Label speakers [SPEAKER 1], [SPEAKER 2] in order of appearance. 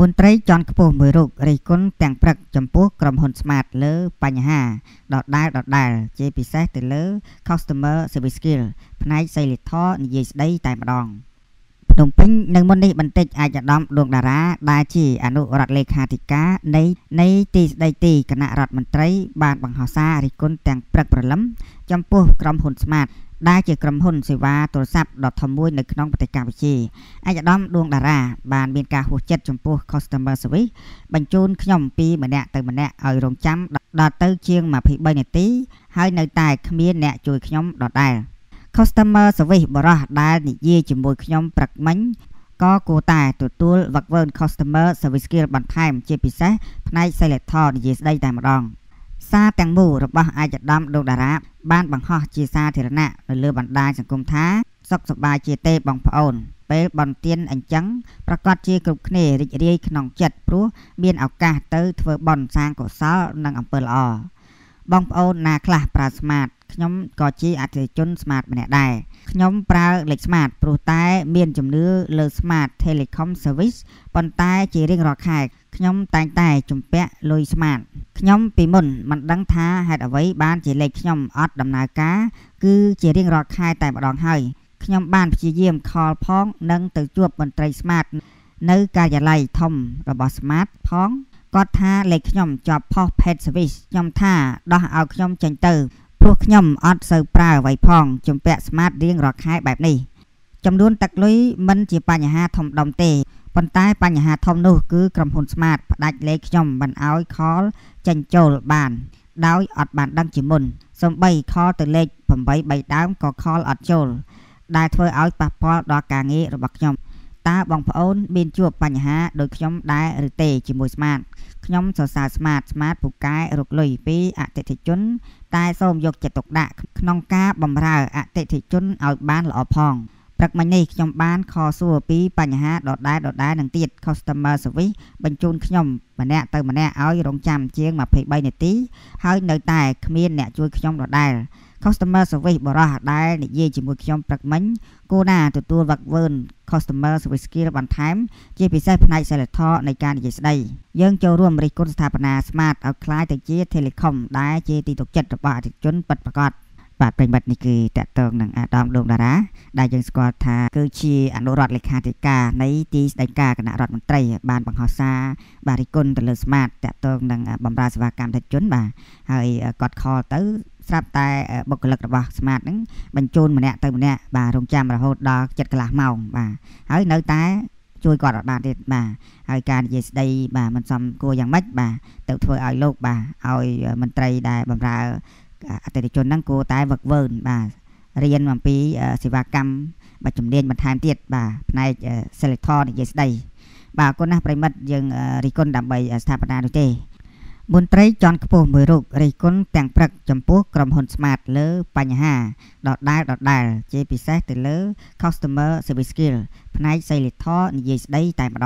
[SPEAKER 1] មន្ត្រីជាន់ខ្ពស់មួយរូបរិះគន់ទាំងព្រឹកចំពោះក្រុមហ៊ុន Smart លើបញ្ហាដដែលដដែលជាពិសេសទៅលើ Customer Service Skill ផ្នែកសីលធម៌និយាយស្ដីតែម្ដងភ្នំពេញនៅមុននេះបន្តិចអាចអាដាមដួងតារាដែលជាអនុរដ្ឋលេខាធិការនៃនៃទីស្ដីទីគណៈរដ្ឋមន្ត្រីបានបង្ហោះសាររិះគន់ទាំងព្រឹកព្រលឹមចំពោះក្រុមហ៊ុន Smart ដែលជាក្រុមហ៊ុនសេវាទូរស័ព្ទដ៏ធំមួយនៅក្នុងប្រទេសកម្ពុជាឯកឧត្តមដួងតារាបានមានការហួសចិត្តចំពោះ customer service បញ្ជូនខ្ញុំពីម្នាក់ទៅម្នាក់ឲ្យរងចាំដល់ទៅជាង23នាទីហើយនៅតែគ្មានអ្នកជួយខ្ញុំដដែល customer service បរោះដែលនិយាយជាមួយខ្ញុំព្រឹកមិញក៏គួរតែទទួលវឹកវើ customer service skill បន្ថែមជាពិសេសផ្នែក sales និយាយស្ដីតែម្ដង សារទាំងមូលរបស់អាយដាមលោកតារាបានបង្ហោះជាសាធារណៈនៅលើបណ្ដាញសង្គមថាសុខសប្បាយជាទេបងប្អូន ពេលបន្ទានអញ្ចឹងប្រកាសជាគ្រប់គ្នារីករាយក្នុងចិត្តព្រោះមានឱកាសទៅធ្វើបន់សាងកុសលនិងអំពើល្អបងប្អូនណាខ្លះប្រើ smart ខ្ញុំក៏ជាអតិថិជន smart ម្នាក់ដែរខ្ញុំប្រើលេខ smart ព្រោះតែមានជំនឿលើ smart telecom service ប៉ុន្តែជារៀងរាល់ខែខ្ញុំតែងតែជំពាក់លុយ smart ខ្ញុំពីមុនមិនដឹងថាហេតុអ្វីបានជាលេខខ្ញុំអត់ដំណើរការគឺជារៀងរាល់ខែតែម្ដងហើយខ្ញុំបានព្យាយាមខលផងនិងទៅជួបមន្ត្រី smart នៅការិយាល័យធំរបស់ smart ផងគាត់ថាលេខខ្ញុំជាប់ផុស pet service ខ្ញុំថាដោះឲ្យខ្ញុំចេញទៅព្រោះខ្ញុំអត់សូវប្រើអ្វីផងជំពាក់ smart រៀងរាល់ខែបែបនេះចំនួនទឹកលុយមិនជាបញ្ហាធំដុំទេ ប៉ុន្តែបញ្ហាធំនោះគឺក្រុមហ៊ុន Smart ផ្ដាច់លេខខ្ញុំមិនអោយខលចេញចូលបាន ដោយអត់បានដឹងជាមុនសំបីខលទៅលេខ8 3ដើមក៏ខលអត់ចូលដែលធ្វើឲ្យប៉ះពាល់ដល់ការងាររបស់ខ្ញុំតើបងប្អូនមានជួបបញ្ហាដូចខ្ញុំដែរឬទេជាមួយ Smart ខ្ញុំសរសើរ Smart Smart ពូកែរកលុយពីអតិថិជន តែសូមយកចិត្តទុកដាក់ក្នុងការបម្រើអតិថិជនឲ្យបានល្អផង ព្រឹកមិញនេះខ្ញុំបានខសួរពីបញ្ហាដដែលដដែលនឹងទៀត customer service បញ្ជូនខ្ញុំម្នាក់ទៅម្នាក់ឲ្យរងចាំជាង23នាទីហើយនៅតែគ្មានអ្នកជួយខ្ញុំដដែល customer service បរោះដែលនិយាយជាមួយខ្ញុំព្រឹកមិញគួរណាទទួលវឹកវើ customer service skill បន្ថែមជាពិសេសផ្នែកសិលធម៌នៃការនិយាយស្ដីយើងចូលរួមរិះគន់ស្ថាបនា Smart ឲ្យคล้ายទៅជា Telecom ដែលជាទីទុកចិត្តរបស់អតិថិជនពិតប្រាកដ បាទប្រិមិត្តនេះគឺតកតងនឹងអាដាមលោកតារាដែលយើងស្គាល់ថាគឺជាអនុរដ្ឋលេខាធិការនៃទីស្តីការគណៈរដ្ឋមន្ត្រី បានបង្ហោះសារបារិគុណទៅលើ Smart តកតងនឹងបម្រើសេវាកម្មអតិថិជនបាទហើយគាត់ខលទៅស្រាប់តែបុគ្គលិករបស់ Smart ហ្នឹងបញ្ជូនម្នាក់ទៅម្នាក់បាទរងចាំរហូតដល់ចិត្តកន្លះម៉ោងបាទហើយនៅតែជួយគាត់អត់បានទៀតបាទហើយការនិយាយស្ដីបាទមិនសមគួរយ៉ាងម៉េចបាទទៅធ្វើឲ្យលោកបាទឲ្យមន្ត្រីដែលបម្រើ អតិថិជនហ្នឹងគួរតែវឹកវើបាទរៀនអំពីសេវាកម្មបច្ជំនាញបន្ថែមទៀតបាទផ្នែកសិលធម៌និយាយស្ដីបាទអរគុណណាស់ប្រិមិត្តយើងរីគុណដើម្បីស្ថាបនានោះទេមន្ត្រីជាន់ខ្ពស់មួយរូបរិះគន់ទាំងព្រឹកចំពោះក្រុមហ៊ុន Smart លើបញ្ហាដដែលដដែលជាពិសេសទៅលើ Customer Service Skill ផ្នែកសីលធម៌និយាយស្ដីតែម្ដង